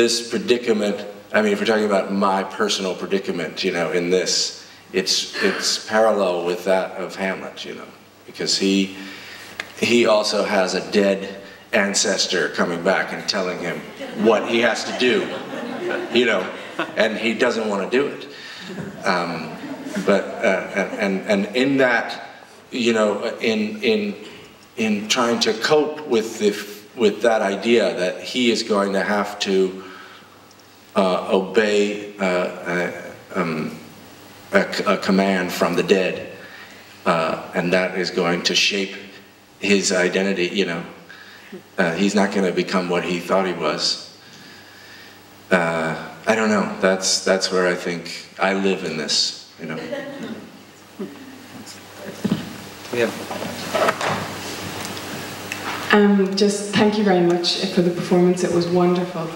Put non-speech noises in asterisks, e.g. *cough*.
this predicament, I mean, if we're talking about my personal predicament, you know, in this, it's, it's parallel with that of Hamlet, you know, because he, he also has a dead ancestor coming back and telling him what he has to do, you know, and he doesn't want to do it. Um, but, uh, and, and in that, you know, in, in, in trying to cope with the, with that idea that he is going to have to uh, obey uh, uh, um, a, a command from the dead, uh, and that is going to shape his identity, you know. Uh, he's not going to become what he thought he was. Uh, I don't know. That's, that's where I think I live in this, you know. *laughs* We have Um, just thank you very much for the performance. It was wonderful.